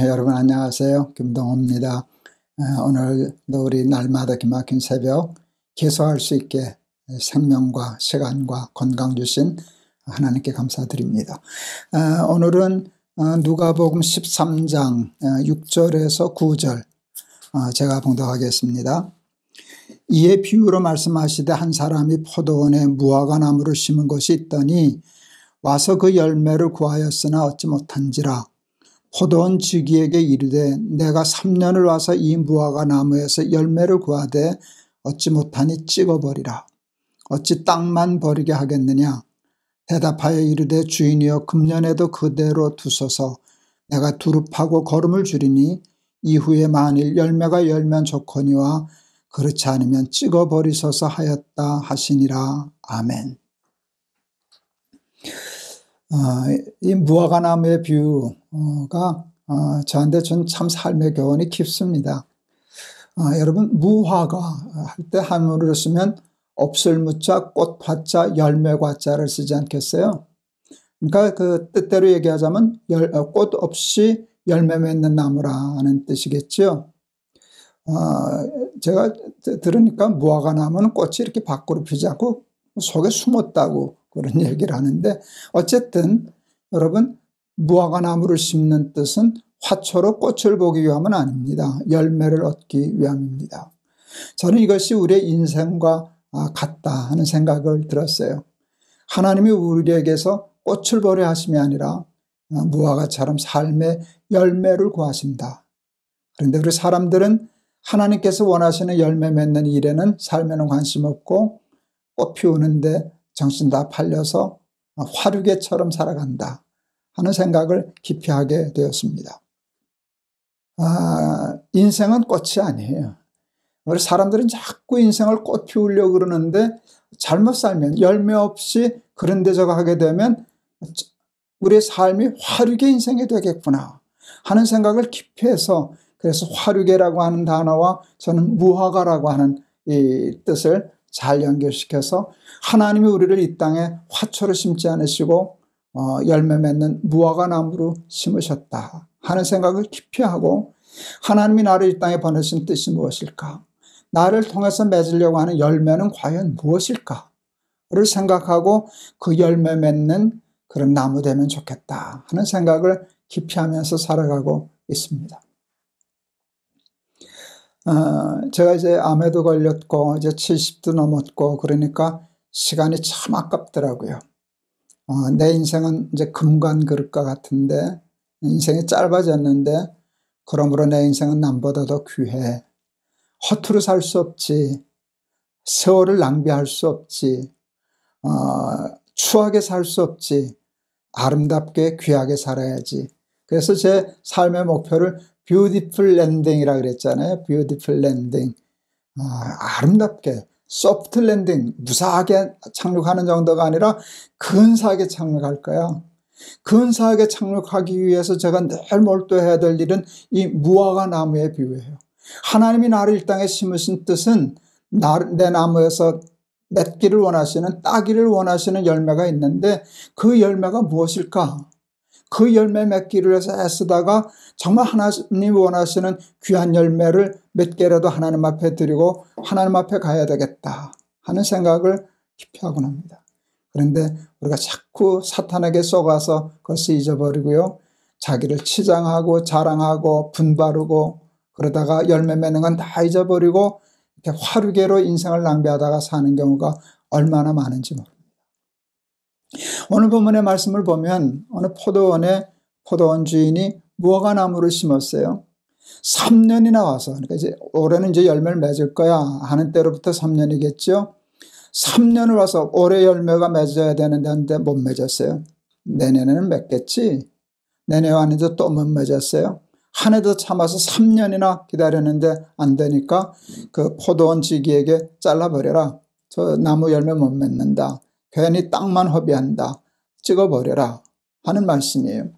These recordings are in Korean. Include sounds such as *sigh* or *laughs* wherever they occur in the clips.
네, 여러분 안녕하세요. 김동호입니다. 오늘도 우리 날마다 기막힌 새벽 계속할 수 있게 생명과 시간과 건강 주신 하나님께 감사드립니다. 오늘은 어, 누가복음 13장 6절에서 9절 제가 봉독하겠습니다. 이에 비유로 말씀하시되 한 사람이 포도원에 무화과 나무를 심은 것이 있더니 와서 그 열매를 구하였으나 얻지 못한지라 포도원 지기에게 이르되 내가 3년을 와서 이 무화과 나무에서 열매를 구하되 얻지 못하니 찍어버리라. 어찌 땅만 버리게 하겠느냐. 대답하여 이르되 주인이여 금년에도 그대로 두소서 내가 두릅하고 걸음을 줄이니 이후에 만일 열매가 열면 좋거니와 그렇지 않으면 찍어버리소서 하였다 하시니라. 아멘. 어, 이 무화과 나무의 비유 가 어, 저한테 전참 삶의 교훈이 깊습니다. 어, 여러분 무화과 할 때 한문으로 쓰면 없을 무자 꽃화자 열매과자를 쓰지 않겠어요? 그러니까 그 뜻대로 얘기하자면 열, 꽃 없이 열매 맺는 나무라는 뜻이겠죠. 어, 제가 들으니까 무화과 나무는 꽃이 이렇게 밖으로 피지 않고 속에 숨었다고 그런 *laughs* 얘기를 하는데 어쨌든 여러분 무화과 나무를 심는 뜻은 화초로 꽃을 보기 위함은 아닙니다. 열매를 얻기 위함입니다. 저는 이것이 우리의 인생과 아, 같다 하는 생각을 들었어요. 하나님이 우리에게서 꽃을 보려 하심이 아니라 아, 무화과처럼 삶의 열매를 구하신다. 그런데 우리 사람들은 하나님께서 원하시는 열매 맺는 일에는 삶에는 관심 없고 꽃 피우는데 정신 다 팔려서 화류계처럼 살아간다 하는 생각을 깊이 하게 되었습니다. 아, 인생은 꽃이 아니에요. 우리 사람들은 자꾸 인생을 꽃 피우려고 그러는데 잘못 살면 열매 없이 그런 데 저거 하게 되면 우리의 삶이 화류계 인생이 되겠구나 하는 생각을 깊이 해서 그래서 화류계라고 하는 단어와 저는 무화과라고 하는 이 뜻을 잘 연결시켜서 하나님이 우리를 이 땅에 화초로 심지 않으시고 어, 열매 맺는 무화과 나무로 심으셨다 하는 생각을 깊이 하고 하나님이 나를 이 땅에 보내신 뜻이 무엇일까? 나를 통해서 맺으려고 하는 열매는 과연 무엇일까?를 생각하고 그 열매 맺는 그런 나무 되면 좋겠다 하는 생각을 깊이 하면서 살아가고 있습니다. 어, 제가 이제 암에도 걸렸고 이제 70도 넘었고 그러니까 시간이 참 아깝더라고요. 어, 내 인생은 이제 금관 그릇과 같은데 인생이 짧아졌는데 그러므로 내 인생은 남보다도 귀해. 허투루 살 수 없지. 세월을 낭비할 수 없지. 어, 추하게 살 수 없지. 아름답게 귀하게 살아야지. 그래서 제 삶의 목표를 beautiful landing이라 그랬잖아요. beautiful landing. 아, 아름답게 soft landing 무사하게 착륙하는 정도가 아니라 근사하게 착륙할 거야. 근사하게 착륙하기 위해서 제가 늘 몰두해야 될 일은 이 무화과 나무에 비유해요. 하나님이 나를 이 땅에 심으신 뜻은 내 나무에서 맺기를 원하시는 따기를 원하시는 열매가 있는데 그 열매가 무엇일까? 그 열매 맺기를 해서 애쓰다가 정말 하나님 원하시는 귀한 열매를 몇 개라도 하나님 앞에 드리고 하나님 앞에 가야 되겠다 하는 생각을 깊이 하곤 합니다. 그런데 우리가 자꾸 사탄에게 쏘가서 그것을 잊어버리고요. 자기를 치장하고 자랑하고 분바르고 그러다가 열매 맺는 건 다 잊어버리고 이렇게 화류계로 인생을 낭비하다가 사는 경우가 얼마나 많은지 모릅니다. 오늘 본문의 말씀을 보면 어느 포도원에 포도원 주인이 무화과 나무를 심었어요. 3년이나 와서 그러니까 이제 올해는 이제 열매를 맺을 거야 하는 때로부터 3년이겠죠. 3년을 와서 올해 열매가 맺어야 되는데 못 맺었어요. 내년에는 맺겠지. 내년에 왔는데 또 못 맺었어요. 한해더 참아서 3년이나 기다렸는데 안 되니까 그 포도원 지기에게 잘라버려라. 저 나무 열매 못 맺는다. 괜히 땅만 허비한다. 찍어버려라. 하는 말씀이에요.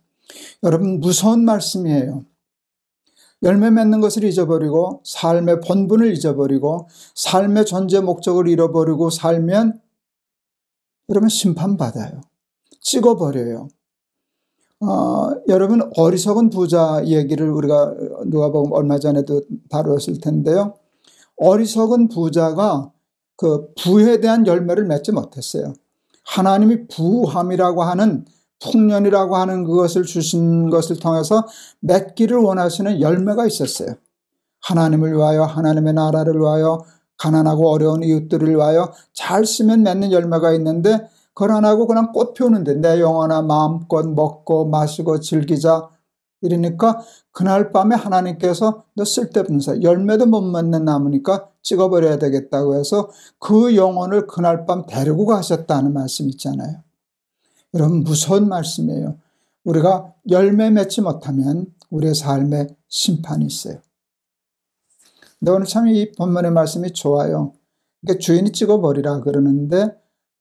여러분 무서운 말씀이에요. 열매 맺는 것을 잊어버리고 삶의 본분을 잊어버리고 삶의 존재 목적을 잃어버리고 살면 여러분 심판받아요. 찍어버려요. 어, 여러분 어리석은 부자 얘기를 우리가 누가복음 얼마 전에도 다루었을 텐데요. 어리석은 부자가 그 부에 대한 열매를 맺지 못했어요. 하나님이 부함이라고 하는 풍년이라고 하는 그것을 주신 것을 통해서 맺기를 원하시는 열매가 있었어요. 하나님을 위하여 하나님의 나라를 위하여 가난하고 어려운 이웃들을 위하여 잘 쓰면 맺는 열매가 있는데 하고 그냥 꽃 피우는데 내 영혼아 마음껏 먹고 마시고 즐기자 이러니까 그날 밤에 하나님께서 너 쓸데없는 사 열매도 못 맺는 나무니까 찍어버려야 되겠다고 해서 그 영혼을 그날 밤 데리고 가셨다는 말씀 있잖아요. 여러분 무서운 말씀이에요. 우리가 열매 맺지 못하면 우리의 삶에 심판이 있어요. 근데 오늘 참 이 본문의 말씀이 좋아요. 그러니까 주인이 찍어버리라 그러는데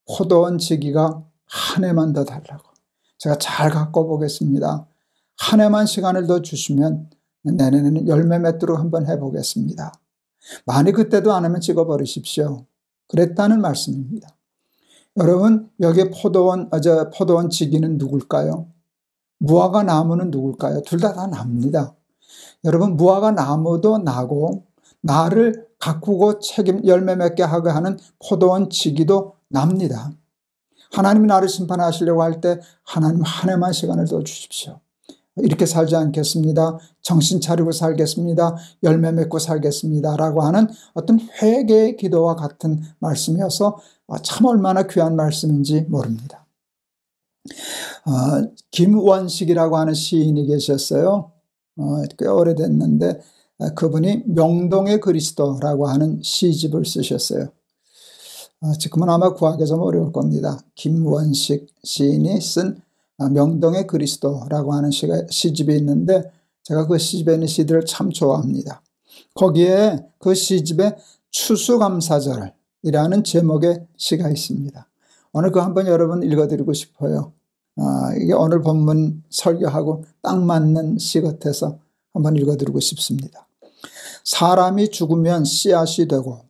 포도원 지기가 한 해만 더 달라고. 제가 잘 갖고 보겠습니다. 한 해만 시간을 더 주시면 내년에는 열매 맺도록 한번 해보겠습니다. 만약 그때도 안 하면 찍어버리십시오. 그랬다는 말씀입니다. 여러분 여기 포도원 어제 포도원 지기는 누굴까요? 무화과 나무는 누굴까요? 둘다다 납니다. 여러분 무화과 나무도 나고 나를 가꾸고 책임 열매 맺게 하게 하는 포도원 지기도 납니다. 하나님이 나를 심판하시려고 할 때 하나님 한 해만 시간을 더 주십시오. 이렇게 살지 않겠습니다. 정신 차리고 살겠습니다. 열매 맺고 살겠습니다. 라고 하는 어떤 회개의 기도와 같은 말씀이어서 참 얼마나 귀한 말씀인지 모릅니다. 어, 김원식이라고 하는 시인이 계셨어요. 어, 꽤 오래됐는데 그분이 명동의 그리스도라고 하는 시집을 쓰셨어요. 어, 지금은 아마 구하기 좀 어려울 겁니다. 김원식 시인이 쓴 어, 명동의 그리스도라고 하는 시가, 시집이 있는데 제가 그 시집에 있는 시들을 참 좋아합니다. 거기에 그 시집에 추수감사절이라는 제목의 시가 있습니다. 오늘 그 한번 여러분 읽어드리고 싶어요. 아, 이게 오늘 본문 설교하고 딱 맞는 시 같아서 한번 읽어드리고 싶습니다. 사람이 죽으면 씨앗이 되고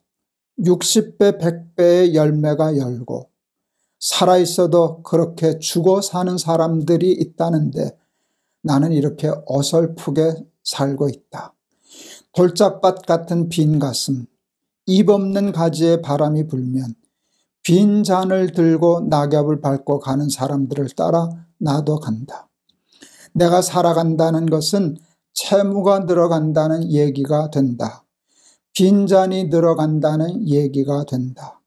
60배, 100배의 열매가 열고 살아있어도 그렇게 죽어 사는 사람들이 있다는데 나는 이렇게 어설프게 살고 있다. 돌짝밭 같은 빈 가슴, 입 없는 가지에 바람이 불면 빈 잔을 들고 낙엽을 밟고 가는 사람들을 따라 나도 간다. 내가 살아간다는 것은 채무가 늘어간다는 얘기가 된다. 빈잔이 늘어간다는 얘기가 된다.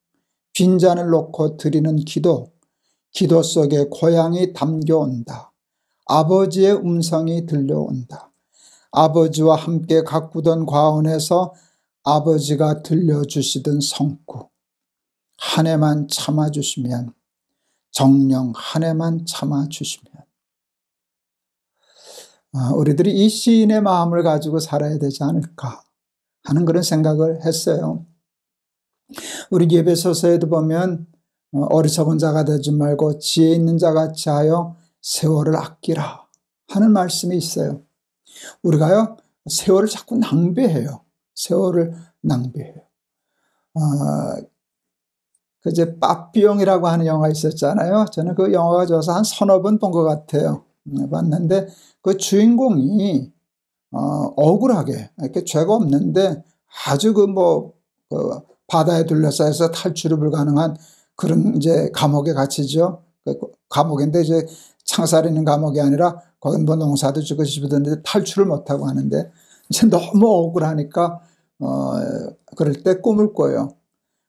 빈잔을 놓고 드리는 기도, 기도 속에 고향이 담겨온다. 아버지의 음성이 들려온다. 아버지와 함께 가꾸던 과원에서 아버지가 들려주시던 성구. 한 해만 참아주시면, 정령 한 해만 참아주시면. 아, 우리들이 이 시인의 마음을 가지고 살아야 되지 않을까. 하는 그런 생각을 했어요. 우리 예배서서에도 보면 어, 어리석은 자가 되지 말고 지혜 있는 자 같이 하여 세월을 아끼라 하는 말씀이 있어요. 우리가요 세월을 자꾸 낭비해요. 세월을 낭비해요. 어, 그제 빠삐용이라고 하는 영화 있었잖아요. 저는 그 영화가 좋아서 한 서너 번 본 것 같아요. 음, 봤는데 그 주인공이 어, 억울하게 이렇게 죄가 없는데 아주 그뭐 그 바다에 둘러싸여서 탈출이 불가능한 그런 이제 감옥에 갇히죠. 그 감옥인데 이제 창살 있는 감옥이 아니라 거기 뭐 농사도 짓고 싶었는데 탈출을 못하고 하는데 이제 너무 억울하니까 어 그럴 때 꿈을 꿔요.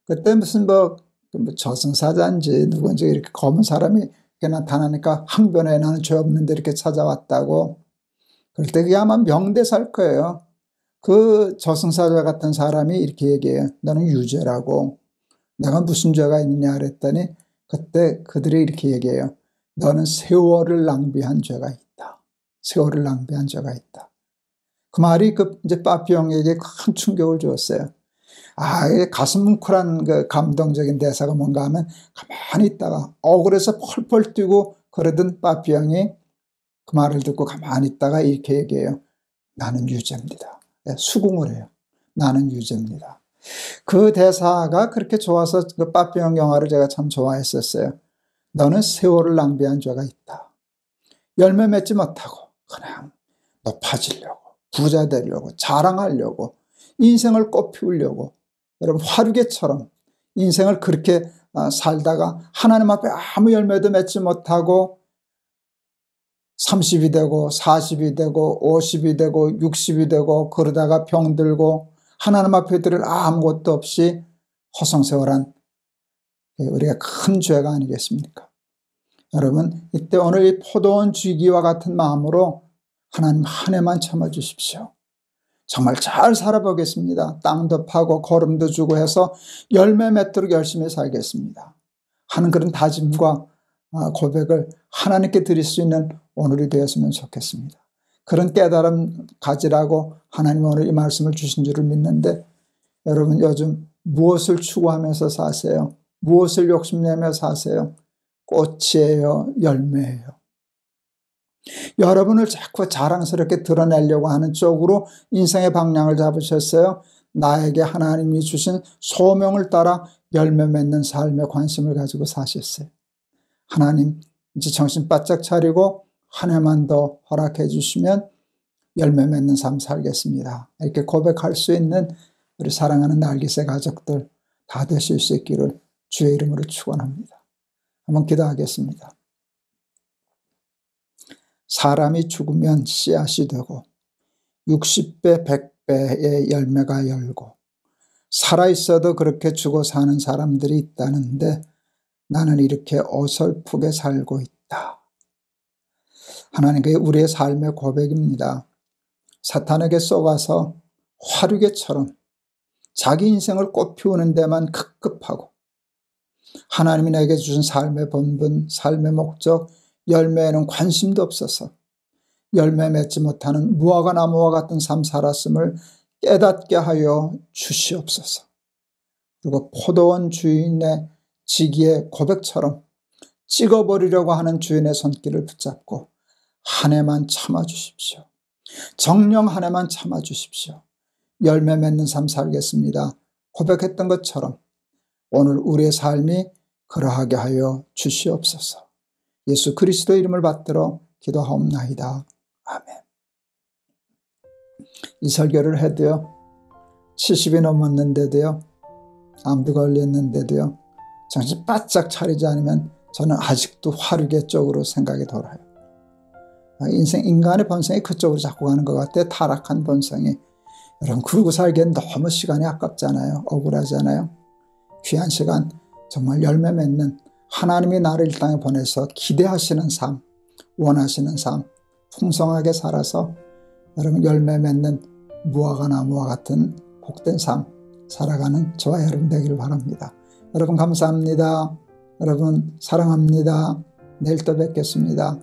그때 무슨 뭐, 그뭐 저승사자인지 누군지 이렇게 검은 사람이 이렇게 나타나니까 항변에 나는 죄 없는데 이렇게 찾아왔다고 그럴 때 그게 아마 명대사일 거예요. 그 저승사자 같은 사람이 이렇게 얘기해요. 너는 유죄라고. 내가 무슨 죄가 있느냐 그랬더니 그때 그들이 이렇게 얘기해요. 너는 세월을 낭비한 죄가 있다. 세월을 낭비한 죄가 있다. 그 말이 그 이제 빠삐용에게 큰 충격을 주었어요. 아, 가슴 뭉클한 그 감동적인 대사가 뭔가 하면 가만히 있다가 억울해서 펄펄 뛰고 그러던 빠삐용이 그 말을 듣고 가만히 있다가 이렇게 얘기해요. 나는 유죄입니다. 네, 수긍을 해요. 나는 유죄입니다. 그 대사가 그렇게 좋아서 그 빠삐용 영화를 제가 참 좋아했었어요. 너는 세월을 낭비한 죄가 있다. 열매 맺지 못하고 그냥 높아지려고 부자 되려고 자랑하려고 인생을 꽃피우려고 여러분 화류계처럼 인생을 그렇게 어, 살다가 하나님 앞에 아무 열매도 맺지 못하고 30이 되고 40이 되고 50이 되고 60이 되고 그러다가 병들고 하나님 앞에 드릴 아무것도 없이 허송세월한 우리가 큰 죄가 아니겠습니까? 여러분 이때 오늘 이 포도원 쥐기와 같은 마음으로 하나님 한 해만 참아주십시오. 정말 잘 살아보겠습니다. 땅도 파고 거름도 주고 해서 열매 맺도록 열심히 살겠습니다. 하는 그런 다짐과 아, 고백을 하나님께 드릴 수 있는 오늘이 되었으면 좋겠습니다. 그런 깨달음 가지라고 하나님 오늘 이 말씀을 주신 줄을 믿는데 여러분 요즘 무엇을 추구하면서 사세요? 무엇을 욕심내며 사세요? 꽃이에요? 열매예요? 여러분을 자꾸 자랑스럽게 드러내려고 하는 쪽으로 인생의 방향을 잡으셨어요. 나에게 하나님이 주신 소명을 따라 열매 맺는 삶에 관심을 가지고 사셨어요. 하나님 이제 정신 바짝 차리고 한 해만 더 허락해 주시면 열매 맺는 삶 살겠습니다. 이렇게 고백할 수 있는 우리 사랑하는 날개새 가족들 다 되실 수 있기를 주의 이름으로 축원합니다. 한번 기도하겠습니다. 사람이 죽으면 씨앗이 되고 60배, 100배의 열매가 열고 살아있어도 그렇게 죽어 사는 사람들이 있다는데 나는 이렇게 어설프게 살고 있다. 하나님께 우리의 삶의 고백입니다. 사탄에게 쏘가서 화류계처럼 자기 인생을 꽃피우는 데만 급급하고 하나님이 내게 주신 삶의 본분, 삶의 목적, 열매에는 관심도 없어서 열매 맺지 못하는 무화과 나무와 같은 삶 살았음을 깨닫게 하여 주시옵소서. 그리고 포도원 주인의 지기의 고백처럼 찍어버리려고 하는 주인의 손길을 붙잡고 한 해만 참아주십시오. 정령 한 해만 참아주십시오. 열매 맺는 삶 살겠습니다. 고백했던 것처럼 오늘 우리의 삶이 그러하게 하여 주시옵소서. 예수 그리스도 이름을 받들어 기도하옵나이다. 아멘. 이 설교를 해도요. 70이 넘었는데도요. 암도 걸렸는데도요. 정신 바짝 차리지 않으면 저는 아직도 화류계 쪽으로 생각이 돌아요. 인생, 인간의 본성이 그쪽으로 자꾸 가는 것 같아. 타락한 본성이. 여러분, 그러고 살기엔 너무 시간이 아깝잖아요. 억울하잖아요. 귀한 시간, 정말 열매 맺는 하나님이 나를 이 땅에 보내서 기대하시는 삶, 원하시는 삶, 풍성하게 살아서 여러분 열매 맺는 무화과 나무와 같은 복된 삶 살아가는 저와 여러분 되기를 바랍니다. 여러분 감사합니다. 여러분 사랑합니다. 내일 또 뵙겠습니다.